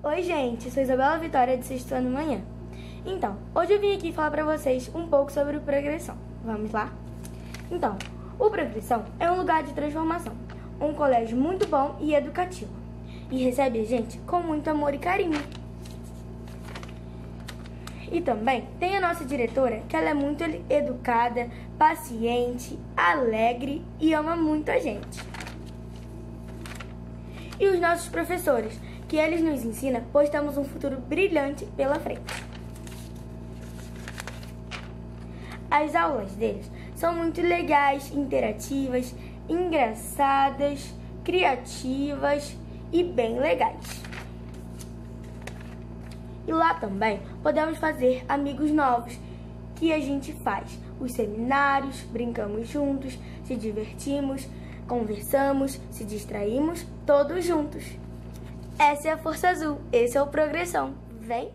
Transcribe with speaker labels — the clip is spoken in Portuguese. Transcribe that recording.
Speaker 1: Oi, gente, sou Isabela Vitória de Sexto Ano Manhã. Então, hoje eu vim aqui falar para vocês um pouco sobre o Progressão. Vamos lá? Então, o Progressão é um lugar de transformação, um colégio muito bom e educativo, e recebe a gente com muito amor e carinho. E também tem a nossa diretora, que ela é muito educada, paciente, alegre e ama muito a gente. E os nossos professores, que eles nos ensinam, pois temos um futuro brilhante pela frente. As aulas deles são muito legais, interativas, engraçadas, criativas e bem legais. E lá também podemos fazer amigos novos que a gente faz os seminários, brincamos juntos, se divertimos, conversamos, se distraímos, todos juntos. Essa é a Força Azul, esse é o Progressão. Vem!